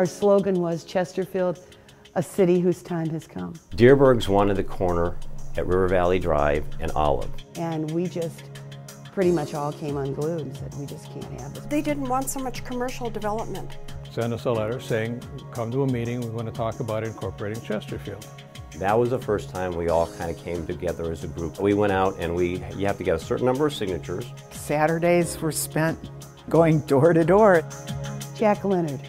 Our slogan was Chesterfield, a city whose time has come. Dierberg's wanted the corner at River Valley Drive and Olive. And we just pretty much all came unglued and said, we just can't have this. They didn't want so much commercial development. Send us a letter saying, come to a meeting, we want to talk about incorporating Chesterfield. That was the first time we all kind of came together as a group. We went out and we, you have to get a certain number of signatures. Saturdays were spent going door to door. Jack Leonard,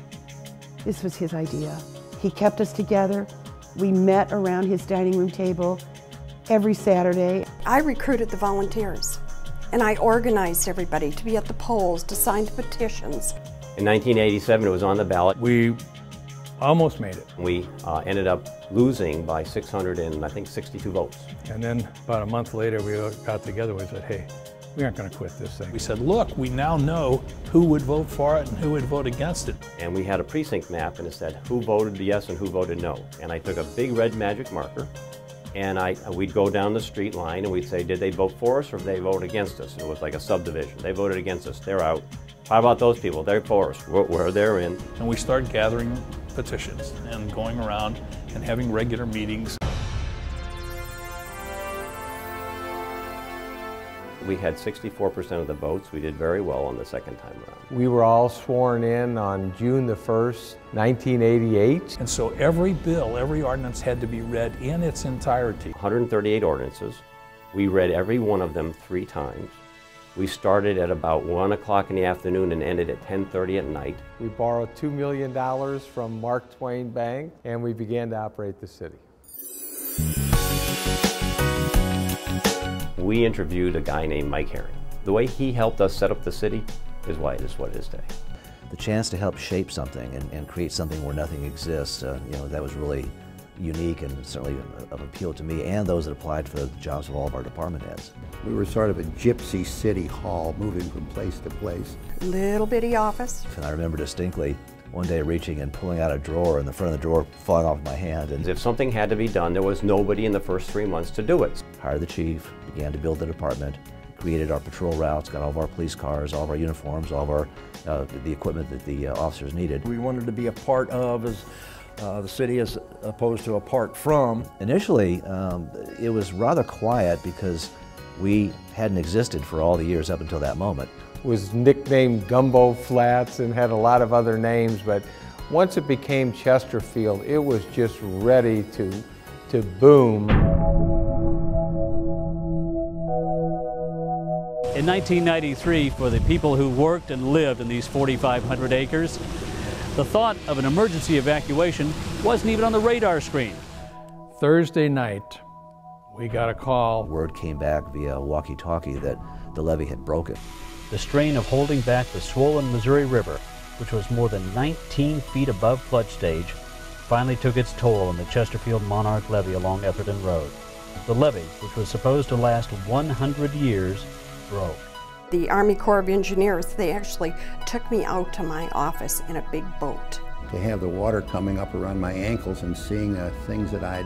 this was his idea. He kept us together. We met around his dining room table every Saturday. I recruited the volunteers and I organized everybody to be at the polls, to sign petitions. In 1987, it was on the ballot. We almost made it. We uh, ended up losing by 600 and I think 62 votes. And then about a month later, we got together and said, hey, we aren't going to quit this thing. We said, look, we now know who would vote for it and who would vote against it. And we had a precinct map and it said who voted yes and who voted no. And I took a big red magic marker and I, we'd go down the street line and we'd say, did they vote for us or did they vote against us? And it was like a subdivision. They voted against us, they're out. How about those people? They're for us, we're, we're they're in. And we started gathering petitions and going around and having regular meetings. We had 64% of the votes. We did very well on the second time around. We were all sworn in on June the 1st, 1988. And so every bill, every ordinance had to be read in its entirety. 138 ordinances. We read every one of them three times. We started at about 1 o'clock in the afternoon and ended at 10.30 at night. We borrowed $2 million from Mark Twain Bank and we began to operate the city. We interviewed a guy named Mike Herring. The way he helped us set up the city is why it is what it is today. The chance to help shape something and, and create something where nothing exists, uh, you know, that was really unique and certainly of appeal to me and those that applied for the jobs of all of our department heads. We were sort of a gypsy city hall moving from place to place. Little bitty office. And I remember distinctly one day reaching and pulling out a drawer and the front of the drawer falling off my hand. And if something had to be done, there was nobody in the first three months to do it. Hired the chief, began to build the department, created our patrol routes, got all of our police cars, all of our uniforms, all of our, uh, the equipment that the uh, officers needed. We wanted to be a part of as uh, the city as opposed to apart from. Initially, um, it was rather quiet because we hadn't existed for all the years up until that moment was nicknamed Gumbo Flats and had a lot of other names, but once it became Chesterfield, it was just ready to, to boom. In 1993, for the people who worked and lived in these 4,500 acres, the thought of an emergency evacuation wasn't even on the radar screen. Thursday night, we got a call. Word came back via walkie-talkie that the levee had broken. The strain of holding back the swollen Missouri River, which was more than 19 feet above flood stage, finally took its toll on the Chesterfield Monarch levee along Etherton Road. The levee, which was supposed to last 100 years, broke. The Army Corps of Engineers, they actually took me out to my office in a big boat. To have the water coming up around my ankles and seeing uh, things that I'd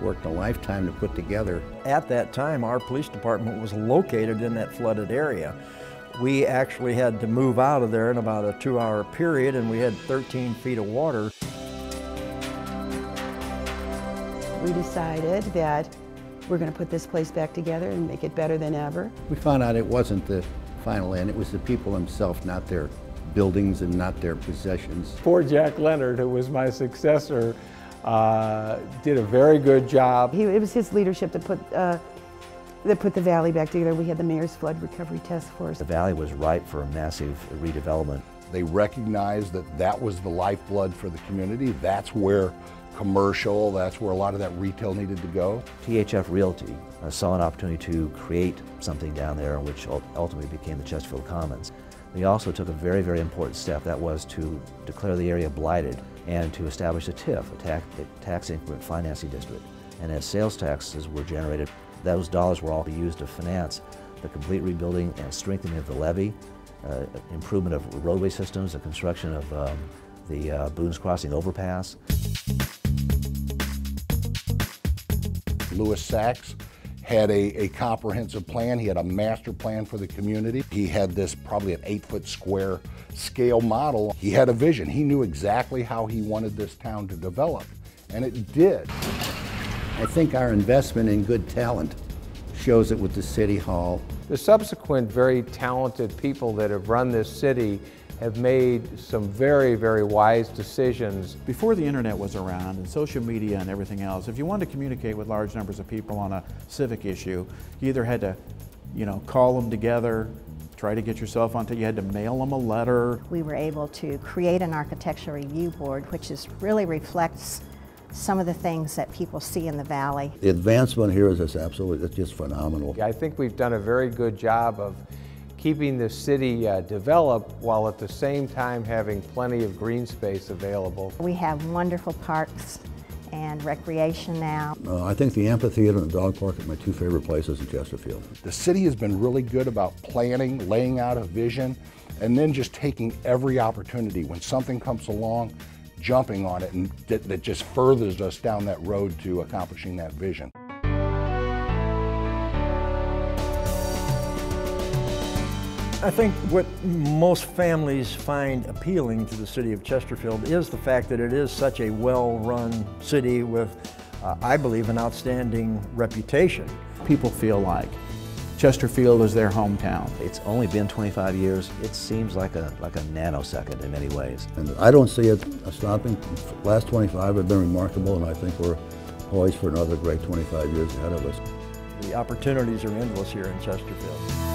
worked a lifetime to put together. At that time, our police department was located in that flooded area. We actually had to move out of there in about a two hour period and we had 13 feet of water. We decided that we're going to put this place back together and make it better than ever. We found out it wasn't the final end, it was the people themselves, not their buildings and not their possessions. Poor Jack Leonard, who was my successor, uh, did a very good job. He, it was his leadership that put uh, that put the valley back together. We had the Mayor's Flood Recovery Task Force. The valley was ripe for a massive redevelopment. They recognized that that was the lifeblood for the community. That's where commercial, that's where a lot of that retail needed to go. THF Realty uh, saw an opportunity to create something down there, which ultimately became the Chesterfield Commons. They also took a very, very important step. That was to declare the area blighted and to establish a TIF, a tax, a tax increment financing district. And as sales taxes were generated, those dollars were all used to finance the complete rebuilding and strengthening of the levee, uh, improvement of roadway systems, the construction of um, the uh, Boone's Crossing overpass. Louis Sachs had a, a, comprehensive plan. He had a master plan for the community. He had this probably an eight foot square scale model. He had a vision. He knew exactly how he wanted this town to develop, and it did. I think our investment in good talent shows it with the City Hall. The subsequent very talented people that have run this city have made some very, very wise decisions. Before the internet was around and social media and everything else, if you wanted to communicate with large numbers of people on a civic issue, you either had to, you know, call them together, try to get yourself onto, you had to mail them a letter. We were able to create an architecture review board, which is really reflects some of the things that people see in the valley. The advancement here is just absolutely, it's just phenomenal. I think we've done a very good job of keeping the city uh, developed while at the same time having plenty of green space available. We have wonderful parks and recreation now. Uh, I think the amphitheater and the dog park are my two favorite places in Chesterfield. The city has been really good about planning, laying out a vision, and then just taking every opportunity when something comes along, jumping on it, and that, that just furthers us down that road to accomplishing that vision. I think what most families find appealing to the city of Chesterfield is the fact that it is such a well-run city with, uh, I believe, an outstanding reputation. People feel like Chesterfield is their hometown. It's only been 25 years. It seems like a, like a nanosecond in many ways. And I don't see it stopping. last 25 have been remarkable, and I think we're poised for another great 25 years ahead of us. The opportunities are endless here in Chesterfield.